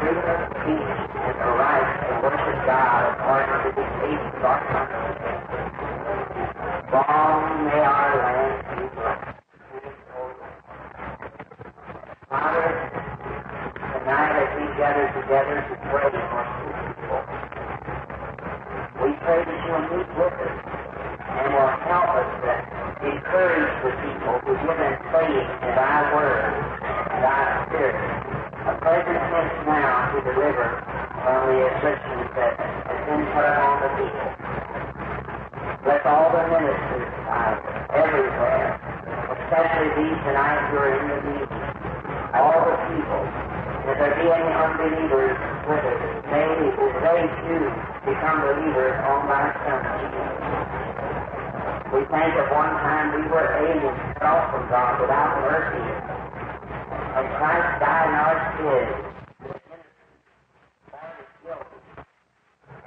freedom of speech and the right to worship God according to the beliefs of our country. Long may our land be blessed. Father, tonight as we gather together to pray during the meeting. All the people, if there be any unbelievers with it, may, they too become believers on thy Son, We think of one time we were aliens, cut off from God, without mercy, and Christ died in our stead.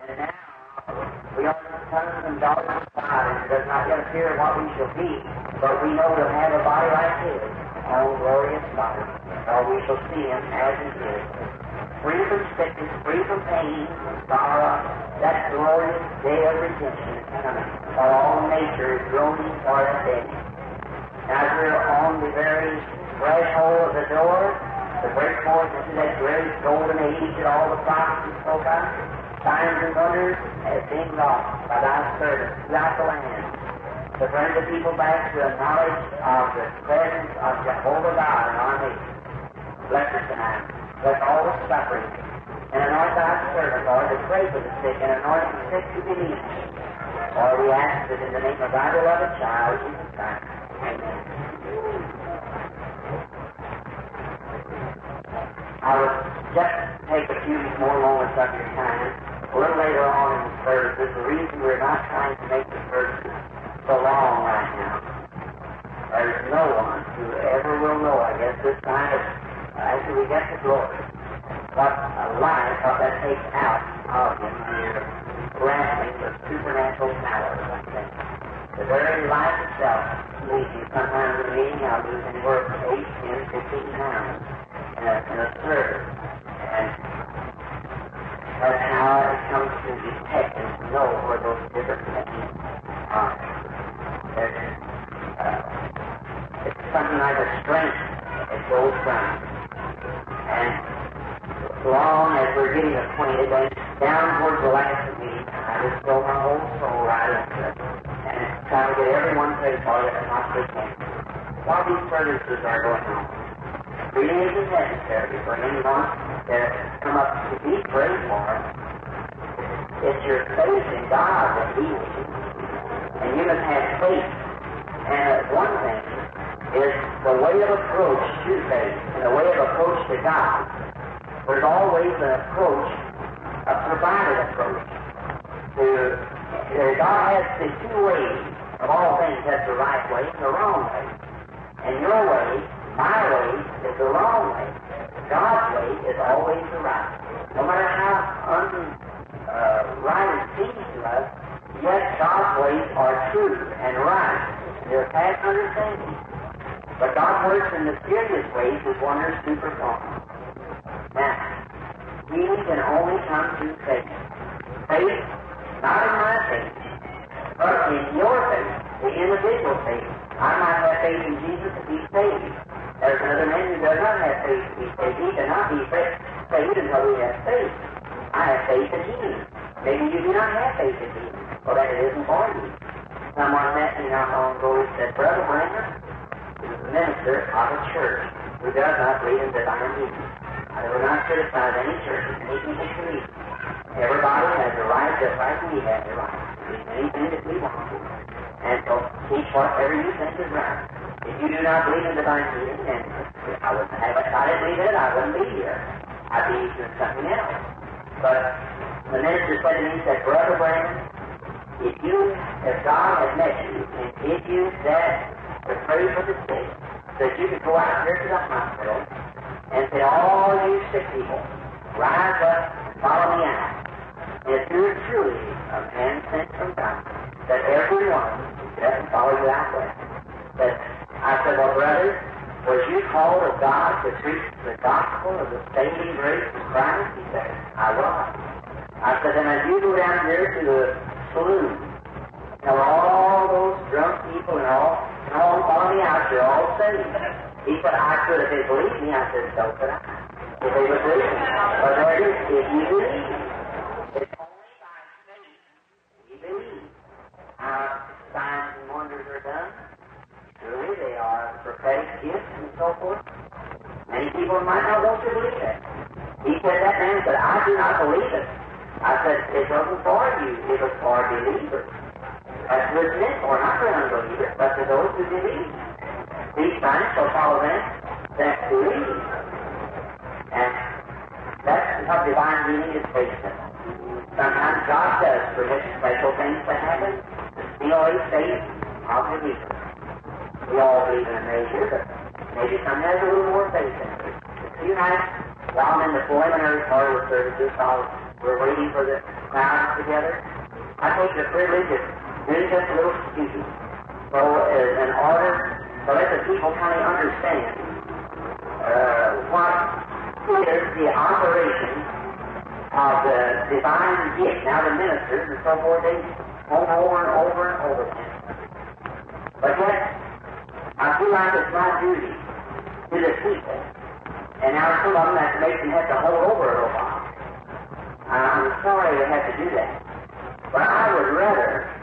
And now we are sons and daughters of God, and does not yet appear what we shall be, but we know we'll have a body like His own glorious body, or we shall see him as he is, free from sickness, free from pain, from sorrow, that glorious day of redemption is coming, while all nature is groaning for its day. Now we're on the very threshold of the door, the break forth into that great golden age that all the prophets spoke of, signs and wonders have been wrought by thy servants throughout the land to bring the people back to a knowledge of the presence of Jehovah God in our nation. Bless us tonight. Bless all the suffering. And anoint thy servant, Lord, to pray for the sick and anoint the sick to believe. Or we ask that in the name of thy beloved child, Jesus Christ. Amen. I will just take a few more moments of your time. A little later on in the service, the reason we're not trying to make the service belong right now. There's no one who ever will know, I guess, this kind of, after we get to glory, what a life, of that takes out of you when you're grappling with supernatural powers I think The very life itself leaves you sometimes in the meeting, I'll lose work 8, 10, 15 pounds in a, in a service. down towards the last of me, I just throw my whole soul right into it, and try to get everyone to saved all that I possibly can. While these services are going on, reading is necessary for anyone that come up to be prayed for. It's your faith in God that heals you, and you must have faith. And one thing is the way of approach to faith and the way of approach to God. There's always an approach a provider approach. The, the, God has the two ways of all things. That's the right way and the wrong way. And your way, my way, is the wrong way. God's way is always the right. No matter how un, uh, it seems to us, yet God's ways are true and right. They're past understanding. But God works in mysterious ways with wonders superformed. Now, Healing can only come through faith. Faith, not in my faith, but in your faith, the individual faith. I might have faith in Jesus to be saved. There's another man who does not have faith to be saved. He cannot be saved until he has faith. I have faith in healing. Maybe you do not have faith in healing. Well, then it isn't for you. Someone met me not long ago and said, Brother Branham is a minister of a church who does not believe in divine healing. I will not criticize any church, anything they believe. Everybody has a right, just like we have a right, to believe anything that we want to. And so teach whatever you think is right. If you do not believe in divine healing, then I wouldn't have. If I didn't believe in it, I wouldn't be here. I'd be doing something else. But the minister said to me, he said, Brother Branham, if you, if God has met you, and if you said to pray for the sick, that you could go out here to the hospital and say, all you sick people, rise up follow me out. If you're truly a man sent from God, that everyone doesn't follow you out there. But I said, well, brother, was you called of God to preach the gospel of the saving grace of Christ? He said, I was. I said, then as you go down here to the saloon, tell all those drunk people and all, and all follow me out, you're all saved. He said, I could if they believed me. I said, so could I. If they would believe me. But there it is, if you believe. It's only by faith you believe. How signs and wonders are done. Truly, they are prophetic gifts and so forth. Many people might not want to believe it. He said that man said, I do not believe it. I said, it wasn't for you, it was for believers. That's what it's meant for, not for unbelievers, but for those who believe. These signs shall follow them that believe. And that's what divine healing is based on. Sometimes God does permit special things to happen to stimulate faith of believers. We all believe in a measure, but maybe some has a little more faith in it. A few nights while I'm in the preliminary part of the services, while we're waiting for the crowds together, I take the privilege of doing just a little speaking. So, uh, in order to let the people kind of understand uh, what is the operation of the divine gift. Now, the ministers and so forth, they go over and over and over again. But yet, I feel like it's my duty to the people. And now some of them that makes them have to hold over a little while. I'm sorry to have to do that. But I would rather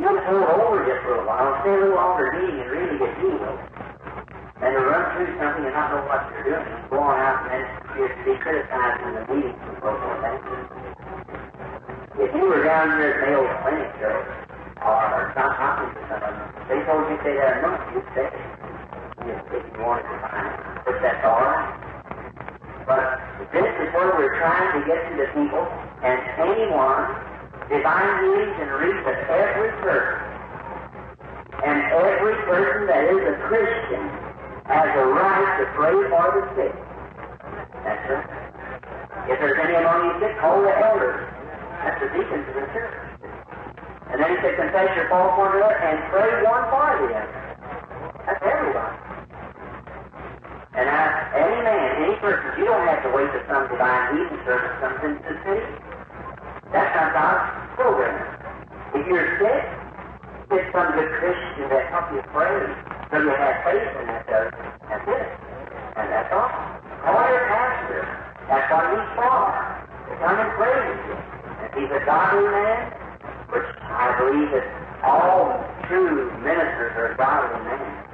you hold over just for a while, stay a little longer meeting and really get healed, than to run through something and not know what you're doing, and go on out and then to be criticized in the meetings and so forth. If you were down here at Mayo Clinic uh, or, or John Hopkins or something, they told you stay there a month, you'd stay. If you wanted to find but that's all right. But this is where we're trying to get to the people, and anyone, divine healing can reach to every person. And every person that is a Christian has a right to pray for the sick. That's right. If there's any among you sick, call the elders. That's the deacons of the church. And then he said, confess your fault one another and pray one for the other. That's everybody. And now, any man, any person, you don't have to wait till some divine healing service comes into the city. That's not God's program. If you're sick, get some good Christian to help you pray so you have faith in that does. That's it. And that's all. Call your pastor. That's what he's for. To come and pray with you. If he's a godly man, which I believe that all true ministers are godly men.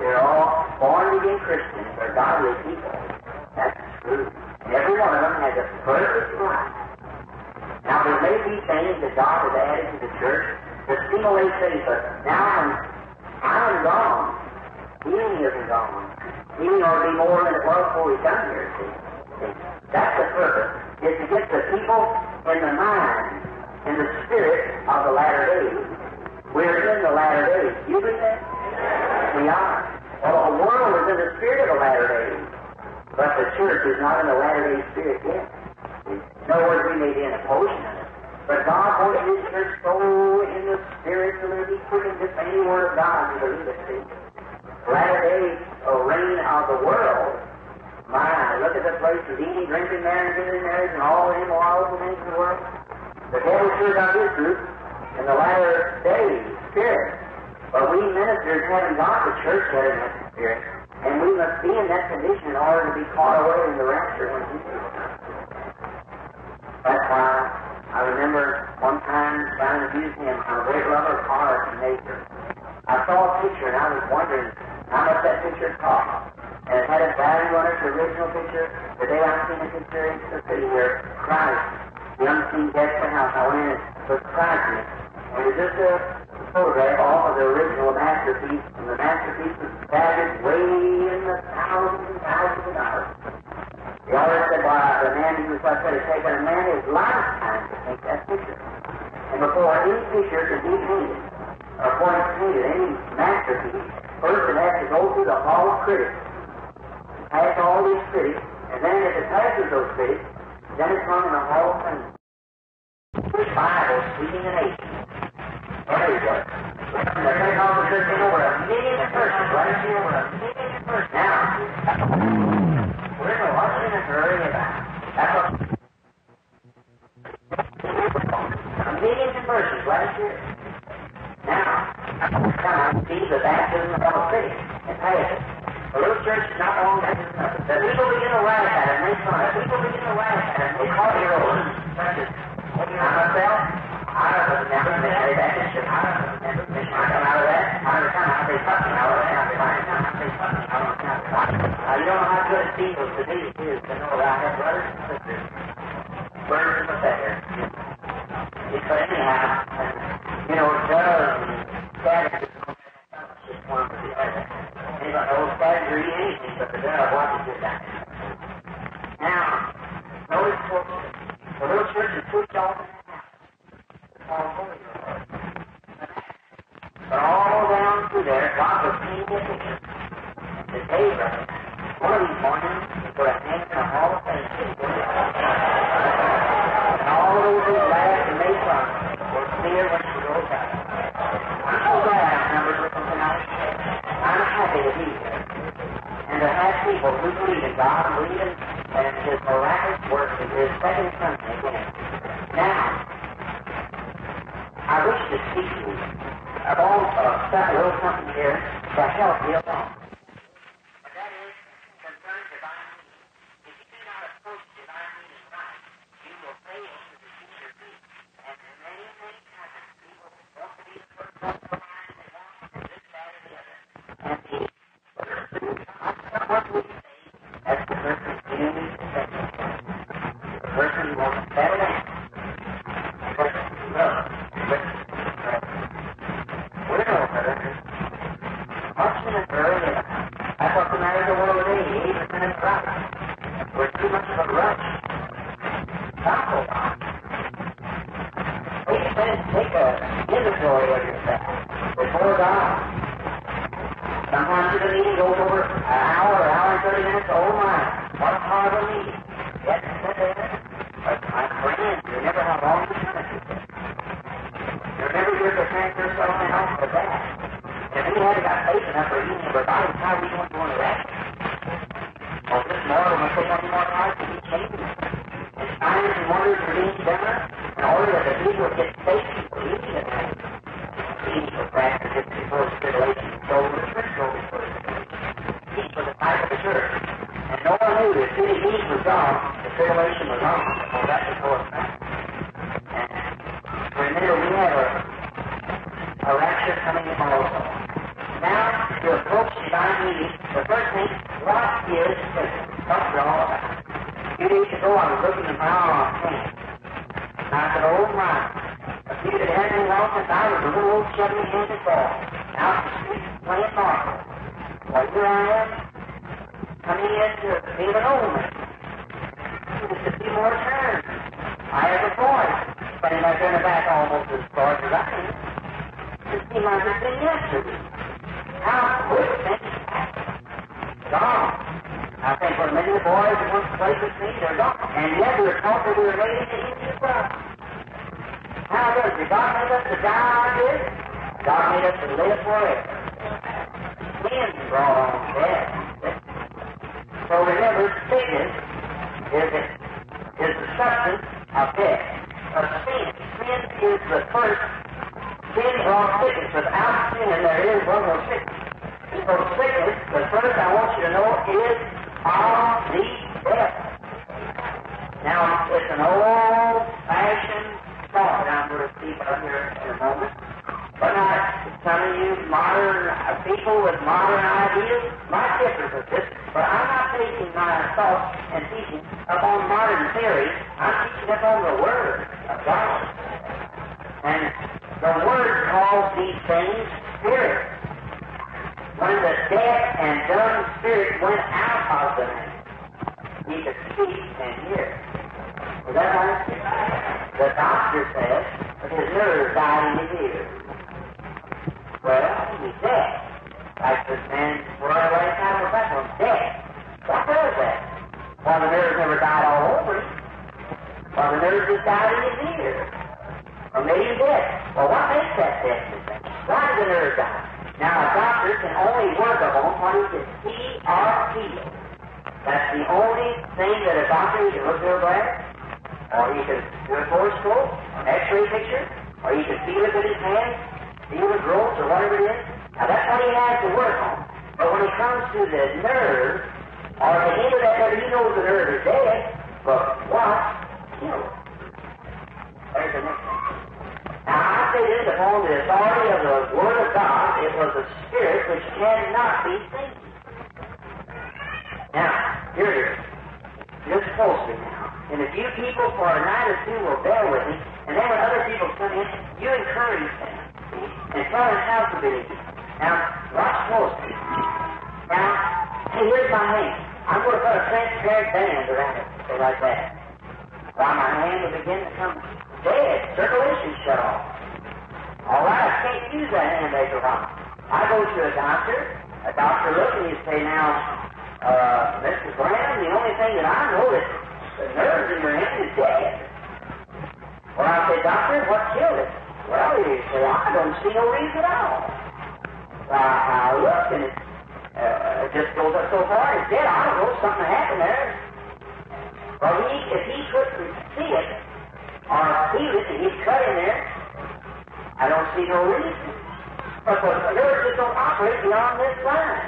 They're all born again Christians. They're godly people. That's true. Every one of them has a perfect right. There may be things that God has added to the church to stimulate faith, but now when I'm gone, healing isn't gone. Healing ought to be more than it was before we come here, see? see? That's the purpose, is to get the people in the mind, in the spirit of the latter days. We're in the latter days. You believe that? We are. Well, the world is in the spirit of the latter days, but the church is not in the latter day spirit yet. In other words, we may be in a portion of it. But God wants His church so in the spirit to He put in just any word of God to believe it. See? Latter days, a reign of the world My, look at the places, eating, drinking, marrying, giving marriage, and all the immoral things in the world. The devil sure got his group in the latter days, spirit. But we ministers haven't got the church yet in that spirit. And we must be in that condition in order to be caught away in the rapture when Jesus comes. That's why I remember one time trying to use him. I'm a great lover of art and nature. I saw a picture and I was wondering how much that picture cost. And it had a value on it, the original picture. The day I seen the picture in the city here, Christ, the unseen the house, I went in and was priceless. And it was just a photograph off of the original masterpiece, and the masterpiece was valued way in the thousands and thousands of dollars. The author said, why, the man who was like that taken a man his lifetime to take that picture. And before any picture could be painted, or before it's painted, any masterpiece, first it has to go through the hall of critics, pass all these critics, and then if it passes those critics, then it's hung in the hall of fame. This Bible ages. There you go. The Pentecostal church in over a million persons, right here, over a million persons. Now, we're in a rush in a hurry about. That's what. Right here. Now, come see the baptism of the city and pay it. A little church is not long after. The people begin to laugh at it. The. They call it heroes. Such as I myself, I was never a Thank you. That the people get faith and believe in that. Enoch practice before tribulation, so the church goes first. Enoch the type of the church. And no one knew that as soon was gone, the tribulation was on. So that was going back. And remember, we have a, a rapture coming in also. Now, to approach divine the first thing, what is faith? What's it? A few days ago, I looking my I said, oh my, if you could have me long since I was a little old chubby handed boy, out in the street playing marbles. Well, here I am, coming in to be an old man. Just a few more turns. I have a voice, but in my turn back almost as far as I am. It seemed like it's been yesterday. How quick things. Gone. I think for many boys that once played with me, they're gone. And yet we're taught that we're ready to. How does it? God made us to die like this. God made us to live forever. Sin brought on death. So remember, sickness is, is the substance of death. A sin, sin is the first sin or sickness. Without sin, there is no sickness. So sickness, the first I want you to know is of the. Now, it's an old-fashioned thought I'm going to speak of here in a moment. But not some of you modern uh, people with modern ideas might differ with this, but I'm not basing my thoughts and teaching upon modern theories. I'm teaching upon the Word of God. And the Word calls these things spirit. When the deaf and dumb spirit went out of the he could speak and hear. Is that right? The doctor says that his nerves died in his ears. Well, he's dead. Like this man I lay out of that one, dead. What does that? Well, the nerves never died all over him. Well, the nerves just died in his ears. Or maybe dead. Well, what makes that deafness? Why did the nerve die? Now, a doctor can only work upon what he can see or feel. That's the only thing that a doctor can look through a glass, or he can do a fluoroscope, an x-ray picture, or he can feel it with his hands, feel the growth or whatever it is. Now that's what he has to work on. But when it comes to the nerve, or the end of that nerve, he knows the nerve is dead, but what killed? There's the next. Now I say this upon the authority of the Word of God, it was a spirit which cannot be seen. Now, here it is. Just closely now. And if you people for a night or two will bear with me, and then when other people come in, you encourage them. And tell them how to believe. Now, watch closely. Now, hey, here's my hand. I'm going to put a transparent band around it, so like that. While my hand will begin to come dead, circulation shut off. All right, I can't use that hand later on. I go to a doctor, a doctor looks and you say, now, uh, Mr. Branham, the only thing that I know is the nerves in your hand is dead. Well, I say, doctor, what killed it? Well, he said, I don't see no reason at all. I, I look and it, uh, just goes up so far, it's dead. I don't know, something happened there. Well, he, if he couldn't see it or feel it and he'd cut in there, I don't see no reason. But the nerves just don't operate beyond this line.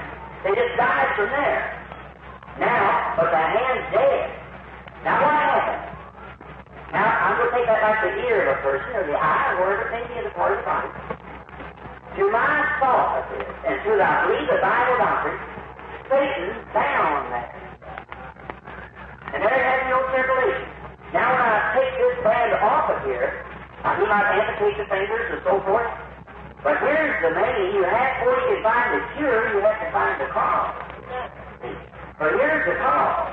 They just died from there. Now, but the hand's dead. Now what happened? Now, I'm going to take that like the ear of a person or the eye or whatever be in the part of the body. To my thought of this, and to I believe the Bible doctrine, Satan bound that. And there has no circulation. Now when I take this band off of here, now he might amputate the fingers and so forth. But here's the main, you have, before you can find the cure, you have to find the cause. But years to come.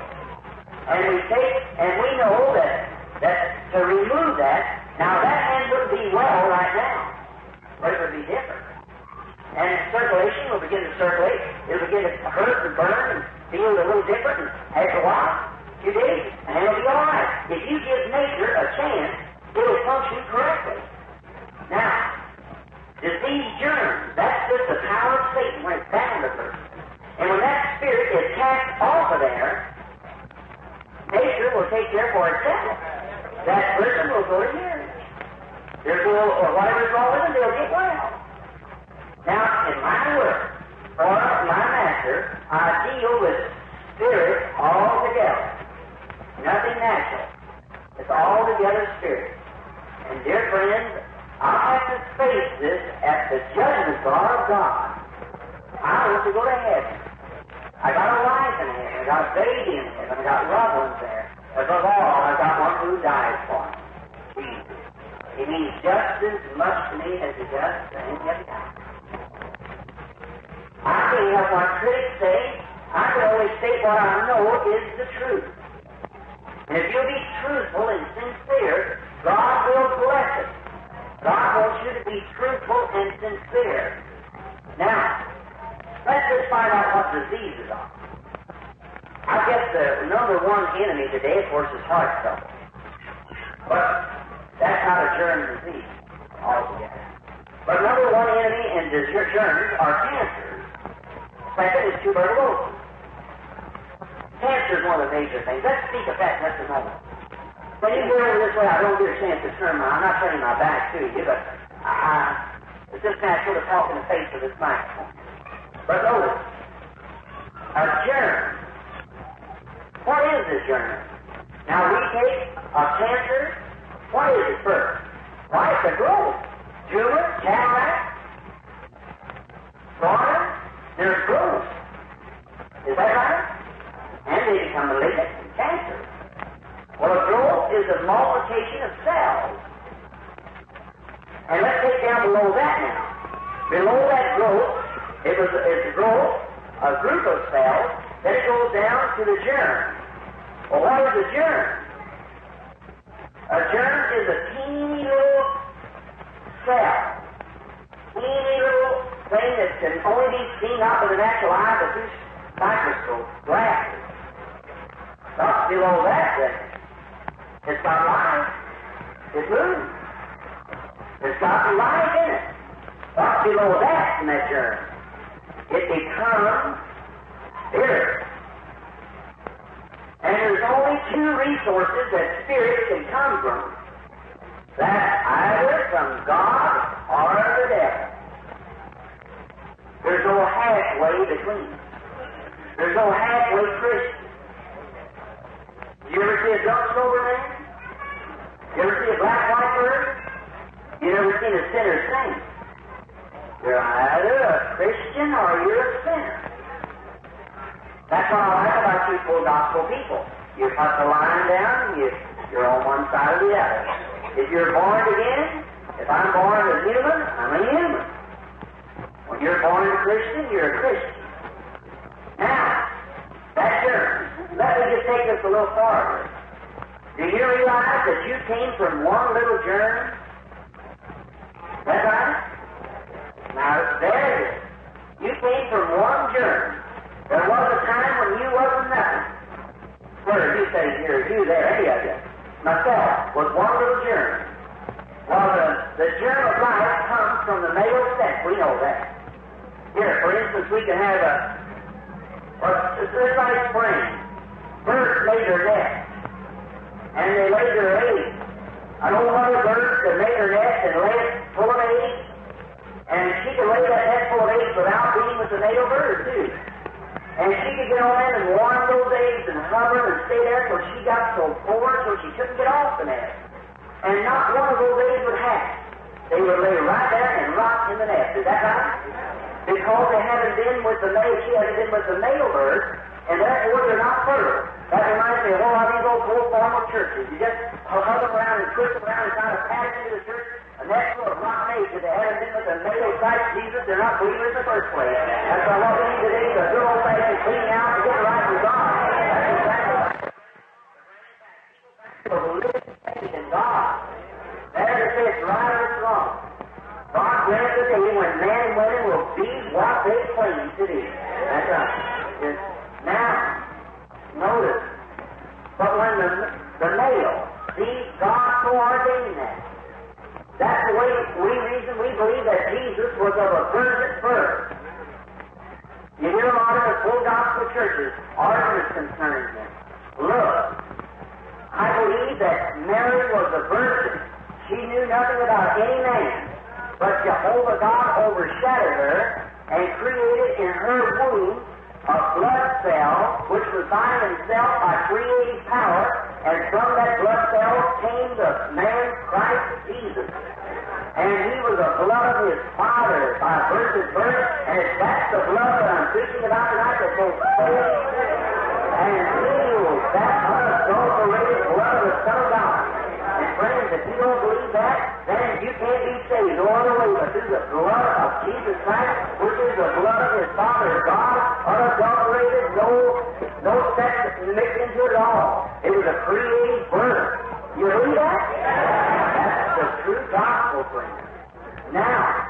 And we take, and we know that, that to remove that, now that hand wouldn't be well right now, but it would be different. And circulation will begin to circulate. It'll begin to hurt and burn and feel a little different. And after a while, few days, and it'll be all right. If you give nature a chance, it'll function correctly. Now, disease germs, that's just the power of Satan when it's bound a person. And when that spirit is cast off of there, nature will take care for itself. That person will go to here. They'll or whatever's wrong with them, they'll get well. Now, in my work, or my master, I deal with spirit altogether. Nothing natural. It's altogether spirit. And dear friends, I'll have to face this at the judgment bar of God. I want to go to heaven. I got a wife in heaven. I got a baby in heaven. I got loved ones there. Above all, I got one who died for me. Jesus. He means just as much to me as he does to any other guy. I can't help what critics say. I can only state what I know is the truth. And if you'll be truthful and sincere, God will bless it. God wants you to be truthful and sincere. Now, let's just find out what diseases are. I guess the number one enemy today, of course, is heart trouble. But that's not a germ disease altogether. But number one enemy in germs are cancers. Second is tuberculosis. Cancer is one of the major things. Let's speak of that just a moment. When you get over this way, I don't get a chance to turn my, I'm not turning my back to you, but I, it's just natural to talk in the face of this microphone. But notice, a germ. What is this germ? Now we take a cancer. What is it first? Why, it's a growth. Tumor, cataract, scorner, there's growth. Is that right? And they become malignant and cancer. Well, a growth is a multiplication of cells. And let's take down below that now. Below that growth, it was a growth, a group of cells, then it goes down to the germ. Well, what is a germ? A germ is a teeny little cell, teeny little thing that can only be seen not with the natural eye, but through microscope, glasses. Up below that, then, it's got life. It moves. It's got life in it. Up below that in that germ, it becomes spirit. And there's only two resources that spirit can come from. That's either from God or the devil. There's no halfway between. There's no halfway Christian. You ever see a drunk sober man? You ever see a black white bird? You never seen a sinner saint. You're either a Christian or you're a sinner. That's what I like about you full gospel people. You cut the line down, you, you're on one side or the other. If you're born again, if I'm born a human, I'm a human. When you're born a Christian, you're a Christian. Now, that's yours. Let me just take this a little farther. Do you realize that you came from one little germ? That's right? Now, there it is. You came from one germ. There was a time when you wasn't nothing. Where you say here, you there, any of you. Myself was one little germ. Well, the, the germ of life comes from the male sex. We know that. Here, for instance, we can have a, well, it's like spring. Birds laid their nest, and they laid their eggs. An old mother bird could make her nest and lay it full of eggs, and she could lay that nest full of eggs without being with the male bird, too. And she could get on in and warm those eggs and hover and stay there till she got so bored till she couldn't get off the nest. And not one of those eggs would hatch. They would lay right there and rot in the nest. Is that right? Because they haven't been with the male, she hasn't been with the male bird, and therefore they're not fertile. That reminds me of a lot of these old full formal churches. You just hover around and twist around and kind of pass into the church, and that's full of rotten eggs. If they haven't been with the male Christ Jesus, they're not believers in the first place. That's why what we need today is a good old fashioned cleaning out to get right with God. That's faith in God. There to right or it's wrong. God grants the when men and women will be what they claim to be. That's right. Now, notice, but when the, the male, see, God foreordained that. That's the way we reason we believe that Jesus was of a virgin birth. You hear a lot of the full gospel churches, arguments concerning this. Look, I believe that Mary was a virgin. She knew nothing about any man, but Jehovah God overshadowed her and created in her womb a blood cell which was by himself by creative power, and from that blood cell came the man Christ Jesus. And he was the blood of his father by birth, and it's that's the blood that I'm preaching about tonight that will save and heal that unadulterated blood of the Son of God. And friends, if you don't believe that, then you can't be saved no other way but through the blood of Jesus Christ, which is the blood of his Father God, unadulterated, no no sex mixed into it at all. It was a creative birth. You believe that? That's the true gospel, friends. Now,